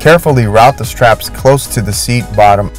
Carefully route the straps close to the seat bottom.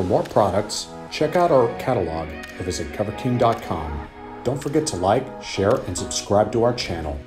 For more products, check out our catalog or visit coverking.com. Don't forget to like, share, and subscribe to our channel.